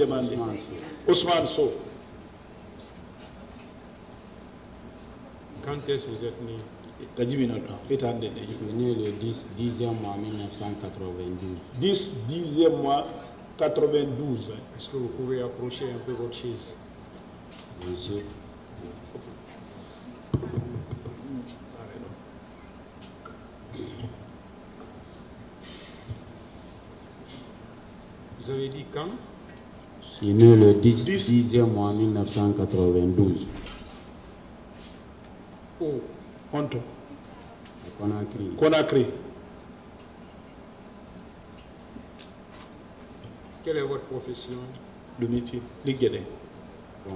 demandé. Ousmane Sow. Quand est-ce que vous êtes né? Je suis né le 10, 10e mois 1992. 10 10e mois 92 Est-ce que vous pouvez approcher un peu votre chaise? Bien sûr. Vous avez dit quand? Je suis né le 10, 10. 10e mois 1992 Oh, honto à Conakry. Conakry quelle est votre profession ɗo métier liggueɗe Bon,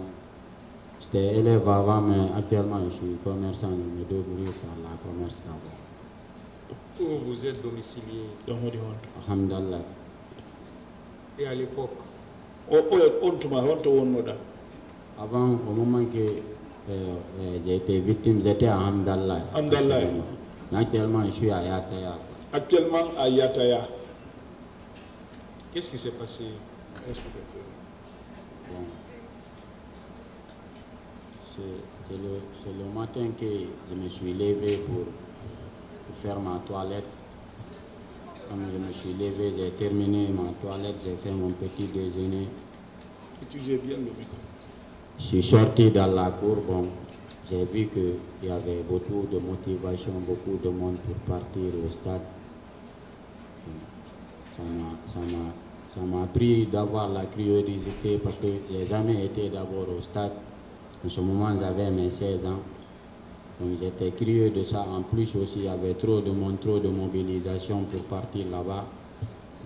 J'étais élève avant, mais actuellement je suis commerçant. Je me débrouille par la commerce d'abord. Où vous êtes domicilié? Honto Alhamdulillah. Et à l'époque, Avant, au moment que euh, euh, j'ai été victime, j'étais à. Mais Actuellement, je suis à Yataya. actuellement à yataya qu'est-ce qui s'est passé? Bon. C'est le, le matin que je me suis levé pour, pour faire ma toilette. Comme je me suis levé, j'ai terminé ma toilette, j'ai fait mon petit déjeuner. utilisez bien le micro Je suis sorti dans la cour, bon, j'ai vu qu'il y avait beaucoup de motivation, beaucoup de monde pour partir au stade. Ça m'a pris d'avoir la curiosité parce que j'ai jamais été d'abord au stade. En ce moment, j'avais mes 16 ans. Donc j'étais curieux de ça. En plus aussi, il y avait trop de monde, trop de mobilisation pour partir là-bas.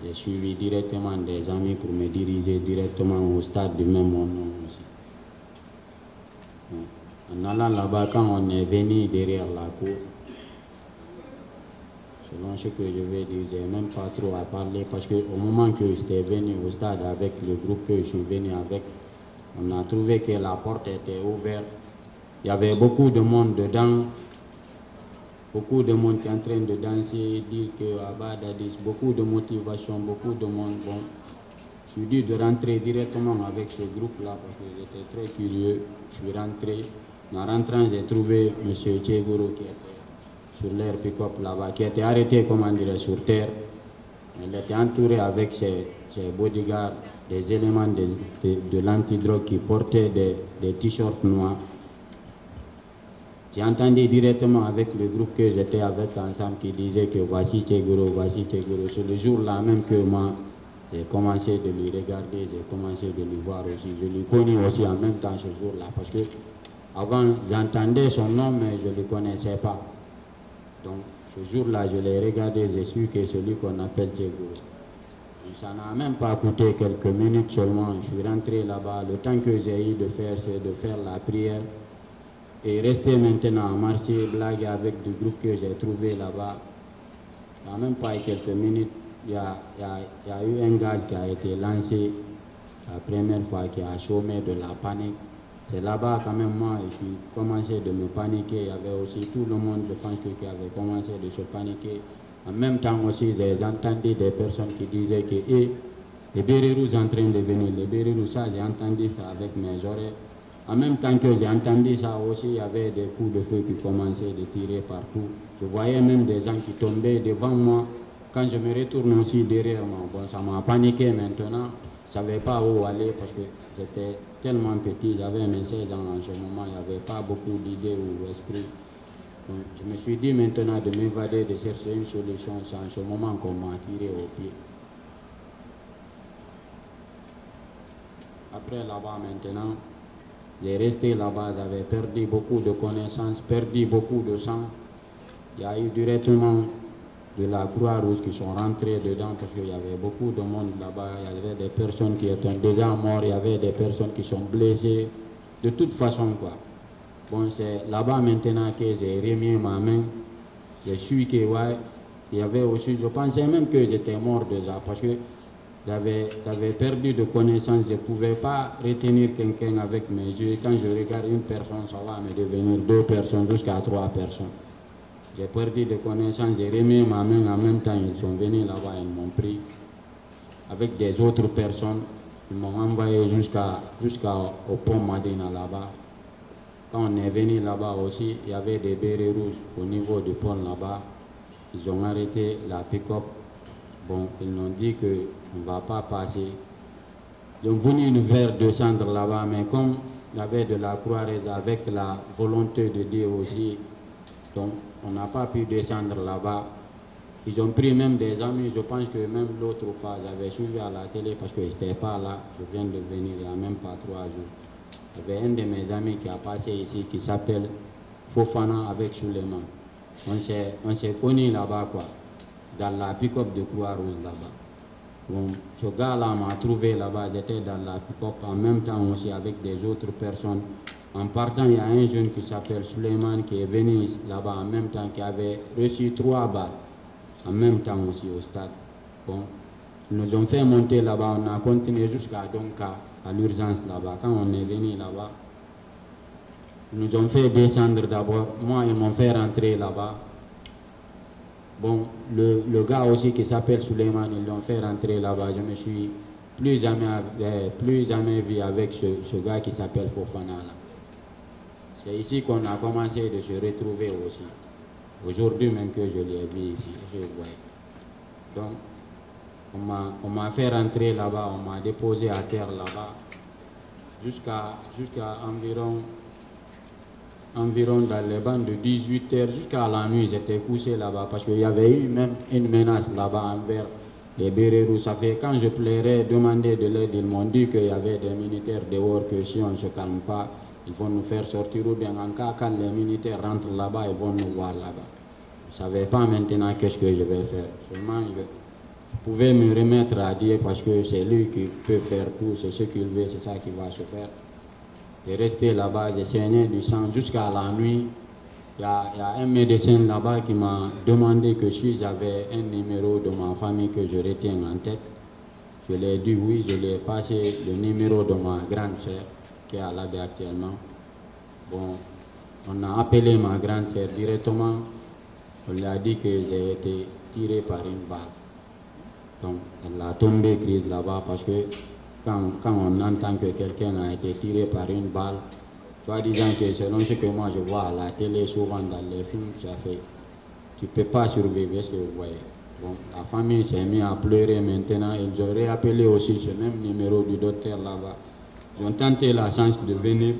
J'ai suivi directement des amis pour me diriger directement au stade du même nom aussi. En allant là-bas, quand on est venu derrière la cour, selon ce que je vais dire, j'ai même pas trop à parler parce qu'au moment que j'étais venu au stade avec le groupe que je suis venu avec, on a trouvé que la porte était ouverte. Il y avait beaucoup de monde dedans, beaucoup de monde qui est en train de danser, dire que Abadadis, beaucoup de motivation, beaucoup de monde. Bon, je suis dit de rentrer directement avec ce groupe-là parce que j'étais très curieux. Je suis rentré. En rentrant, j'ai trouvé M. Tchegoro qui était sur l'air pick-up là-bas, qui était arrêté, comment dire, sur terre. Il était entouré avec ses, ses bodyguards, des éléments de, de, de l'antidrogue qui portaient des, des t-shirts noirs. J'ai entendu directement avec le groupe que j'étais avec ensemble qui disait que voici Tchegoro, voici Tchegoro. C'est le jour-là même que moi, j'ai commencé de lui regarder, j'ai commencé de lui voir aussi. Je lui connais aussi en même temps ce jour-là parce que avant, j'entendais son nom, mais je ne le connaissais pas. Donc, ce jour-là, je l'ai regardé, j'ai su que celui qu'on appelle Tchegoro. Ça n'a même pas coûté quelques minutes seulement. Je suis rentré là-bas. Le temps que j'ai eu de faire, c'est de faire la prière et rester maintenant à marcher, blaguer avec du groupe que j'ai trouvé là-bas. Il n'y a même pas quelques minutes. Il y a, eu un gaz qui a été lancé la première fois qui a chômé de la panique. C'est là-bas quand même moi, je suis commencé de me paniquer. Il y avait aussi tout le monde, je pense, que- qui avait commencé de se paniquer. En même temps aussi, j'ai entendu des personnes qui disaient que eh, les Bérérous sont en train de venir. Les Bérérous, ça, j'ai entendu ça avec mes oreilles. En même temps que j'ai entendu ça aussi, il y avait des coups de feu qui commençaient de tirer partout. Je voyais même des gens qui tombaient devant moi. Quand je me retourne aussi derrière moi, bon, ça m'a paniqué maintenant. Je ne savais pas où aller parce que j'étais tellement petit. J'avais mes 16 ans en ce moment. Il n'y avait pas beaucoup d'idées ou d'esprit. Je me suis dit maintenant de m'évader, de chercher une solution. C'est en ce moment qu'on m'a tiré au pied. Après là-bas maintenant, j'ai resté là-bas, j'avais perdu beaucoup de connaissances, perdu beaucoup de sang. Il y a eu directement de la Croix-Rouge qui sont rentrés dedans parce qu'il y avait beaucoup de monde là-bas. Il y avait des personnes qui étaient déjà mortes, il y avait des personnes qui sont blessées. De toute façon, quoi. Bon, c'est là-bas maintenant que j'ai remis ma main. Je suis que, ouais, il y avait aussi, je pensais même que j'étais mort déjà parce que j'avais perdu de connaissances. Je ne pouvais pas retenir quelqu'un avec mes yeux. Quand je regarde une personne, ça va me devenir deux personnes jusqu'à trois personnes. J'ai perdu de connaissances, j'ai remis ma main en même temps. Ils sont venus là-bas, ils m'ont pris avec des autres personnes. Ils m'ont envoyé jusqu'à jusqu'au pont Madina là-bas. Quand on est venu là-bas aussi, il y avait des bérets rouges au niveau du pont là-bas. Ils ont arrêté la pick-up. Bon, ils nous ont dit qu'on ne va pas passer. Ils ont voulu nous faire descendre là-bas, mais comme il y avait de la croix avec la volonté de Dieu aussi, donc on n'a pas pu descendre là-bas. Ils ont pris même des amis, je pense que même l'autre fois, j'avais suivi à la télé parce que je n'étais pas là, je viens de venir il n'y a même pas trois jours. Il y avait un de mes amis qui a passé ici qui s'appelle Fofana avec Suleiman. On s'est connus là-bas, quoi, dans la pick-up de Croix-Rouge là-bas. Bon, ce gars-là m'a trouvé là-bas, j'étais dans la pick-up en même temps aussi avec des autres personnes. En partant, il y a un jeune qui s'appelle Suleiman qui est venu là-bas en même temps, qui avait reçu trois balles en même temps aussi au stade. Bon, ils nous ont fait monter là-bas, on a continué jusqu'à Donka, à l'urgence là-bas. Quand on est venu là-bas, ils nous ont fait descendre d'abord. Moi, ils m'ont fait rentrer là-bas. Bon, le, le, gars aussi qui s'appelle Suleiman, ils l'ont fait rentrer là-bas. Je me suis plus jamais, euh, plus jamais vu avec ce, ce gars qui s'appelle Fofana. C'est ici qu'on a commencé de se retrouver aussi. Aujourd'hui même que je l'ai vu ici, je vois. Donc, on m'a fait rentrer là-bas, on m'a déposé à terre là-bas, jusqu'à jusqu'à environ, environ dans les bandes de 18 heures, jusqu'à la nuit, j'étais couché là-bas, parce qu'il y avait eu même une menace là-bas envers les Bérérous. Ça fait quand je plairais, demander de l'aide, ils m'ont dit qu'il y avait des militaires dehors, que si on ne se calme pas, ils vont nous faire sortir ou bien en cas quand les militaires rentrent là-bas, ils vont nous voir là-bas. Je ne savais pas maintenant qu'est-ce que je vais faire. Seulement, je, je, pouvais me remettre à Dieu parce que c'est lui qui peut faire tout, c'est ce qu'il veut, c'est ça qui va se faire. Et rester là-bas, j'ai saigné du sang jusqu'à la nuit. Il y, a, il y a un médecin là-bas qui m'a demandé que si j'avais un numéro de ma famille que je retiens en tête. Je lui ai dit oui, je lui ai passé le numéro de ma grande sœur qui est à l'AB actuellement. Bon, on a appelé ma grande sœur directement. On lui a dit que j'ai été tiré par une balle. Donc, elle a tombé crise là-bas parce que quand, on entend que quelqu'un a été tiré par une balle, soit disant que selon ce que moi je vois à la télé, souvent dans les films, ça fait, tu ne peux pas survivre, ce que vous voyez? Bon, la famille s'est mise à pleurer maintenant. Ils ont réappelé aussi ce même numéro du docteur là-bas. Ils ont tenté la chance de venir,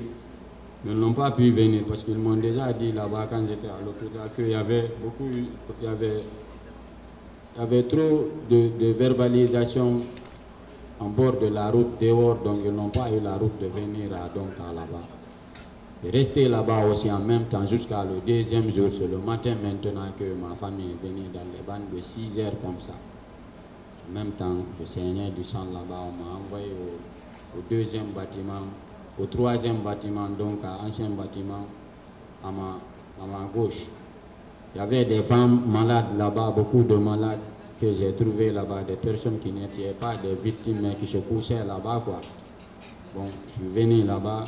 mais ils n'ont pas pu venir parce qu'ils m'ont déjà dit là-bas quand j'étais à l'hôpital qu'il y avait beaucoup, y avait, il y avait trop de, de, verbalisation en bord de la route dehors, donc ils n'ont pas eu la route de venir à Donka là-bas. Rester là-bas aussi en même temps jusqu'à le deuxième jour, c'est le matin maintenant que ma famille est venue dans les bandes de 6 heures comme ça. En même temps, je saignais du sang là-bas, on m'a envoyé au, au deuxième bâtiment, au troisième bâtiment, donc à ancien bâtiment, à ma, à ma gauche. Il y avait des femmes malades là-bas, beaucoup de malades que j'ai trouvés là-bas, des personnes qui n'étaient pas des victimes, mais qui se couchaient là-bas, quoi. Bon, je suis venu là-bas,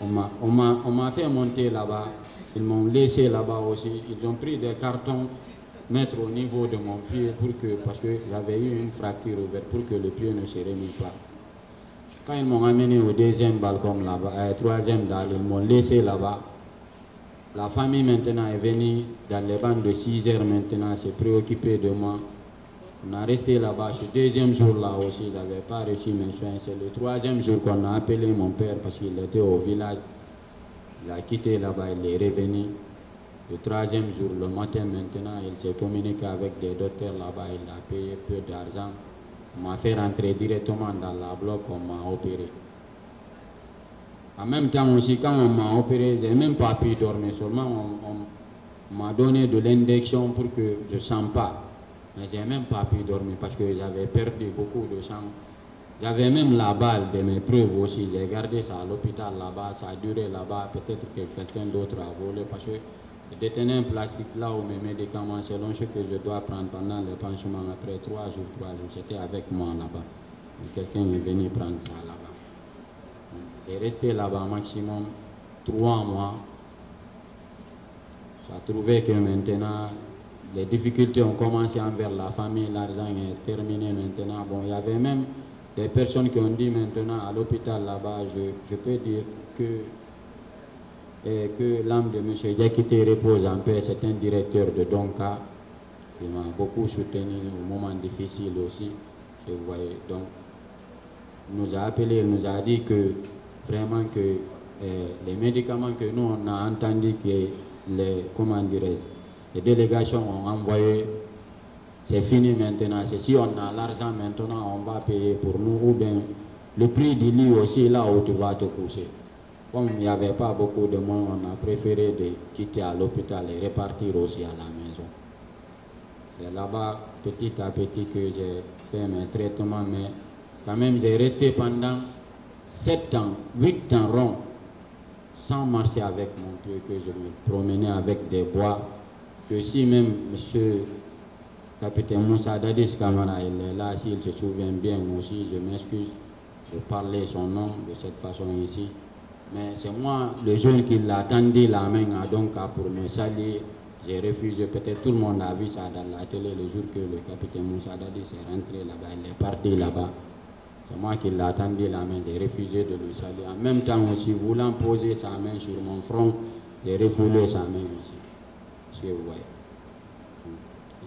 on m'a fait monter là-bas, ils m'ont laissé là-bas aussi, ils ont pris des cartons, mettre au niveau de mon pied, pour que, parce que j'avais eu une fracture ouverte, pour que le pied ne se remue pas. Quand ils m'ont amené au deuxième balcon là-bas, euh, troisième dalle, ils m'ont laissé là-bas. La famille maintenant est venue dans les bandes de 6 heures maintenant, s'est préoccupée de moi. On a resté là-bas. Ce deuxième jour-là aussi, je n'avais pas reçu mes soins. C'est le troisième jour qu'on a appelé mon père parce qu'il était au village. Il a quitté là-bas, il est revenu. Le troisième jour, le matin maintenant, il s'est communiqué avec des docteurs là-bas. Il a payé peu d'argent. On m'a fait rentrer directement dans la bloc, on m'a opéré. En même temps aussi, quand on m'a opéré, je n'ai même pas pu dormir. Seulement, on, on m'a donné de l'injection pour que je ne sente pas. Mais je n'ai même pas pu dormir parce que j'avais perdu beaucoup de sang. J'avais même la balle de mes preuves aussi. J'ai gardé ça à l'hôpital là-bas. Ça a duré là-bas. Peut-être que quelqu'un d'autre a volé parce que je détenais un plastique là où mes médicaments, selon ce que je dois prendre pendant le panchement, après trois jours, trois jours, j'étais avec moi là-bas. Quelqu'un est venu prendre ça là-bas. Et resté là-bas maximum trois mois. Ça a trouvé que maintenant, les difficultés ont commencé envers la famille, l'argent est terminé maintenant. Bon, il y avait même des personnes qui ont dit maintenant à l'hôpital là-bas, je, peux dire que, eh, que l'âme de M. Diakité repose en paix. C'est un directeur de Donka qui m'a beaucoup soutenu au moment difficile aussi. Je voyais. Donc, il nous a appelé, il nous a dit que vraiment que eh, les médicaments que nous on a entendu que les, comment dirais les délégations ont envoyé, c'est fini maintenant. C'est si on a l'argent maintenant, on va payer pour nous ou bien le prix du lit aussi là où tu vas te coucher. Comme il n'y avait pas beaucoup de monde, on a préféré de quitter à l'hôpital et repartir aussi à la maison. C'est là-bas, petit à petit, que j'ai fait mes traitements, mais quand même, j'ai resté pendant 7 ans, 8 ans rond, sans marcher avec mon pied, que je me promenais avec des bois, que si même monsieur capitaine Moussa Dadis Kamara, il est là, s'il se souvient bien aussi, je m'excuse de parler son nom de cette façon ici. Mais c'est moi, le jeune qui l'a tendu la main à Donka pour me saluer. J'ai refusé, peut-être tout le monde a vu ça dans la télé le jour que le capitaine Moussa Dadis est rentré là-bas, il est parti là-bas. C'est moi qui l'ai attendu la main, j'ai refusé de lui saluer. En même temps aussi, voulant poser sa main sur mon front, j'ai refoulé sa main aussi. Voyez.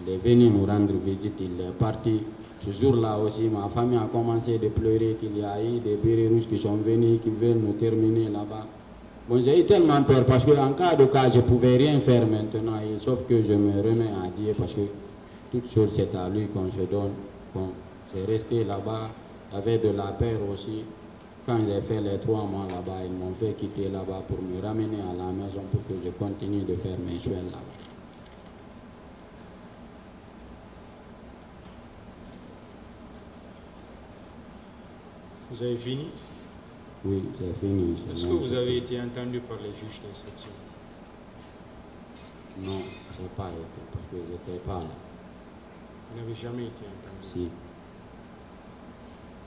Il est venu nous rendre visite, il est parti. Ce jour-là aussi, ma famille a commencé de pleurer qu'il y a eu des bérets rouges qui sont venus, qui veulent nous terminer là-bas. Bon, j'ai eu tellement peur parce qu'en cas de cas, je ne pouvais rien faire maintenant, sauf que je me remets à Dieu parce que toute chose c'est à lui qu'on se donne. Bon, j'ai resté là-bas, avec de la peur aussi. Quand j'ai fait les trois mois là-bas, ils m'ont fait quitter là-bas pour me ramener à la maison pour que je continue de faire mes soins là-bas. Vous avez fini? Oui, j'ai fini. Est-ce que vous avez été entendu par les juges d'instruction Non, je n'ai pas été parce que je n'étais pas là. Vous n'avez jamais été entendu? Si.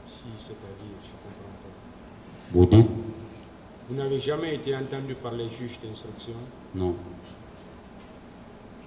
Si, c'est-à-dire, je ne comprends pas. Vous dites Vous n'avez jamais été entendu par les juges d'instruction? Non.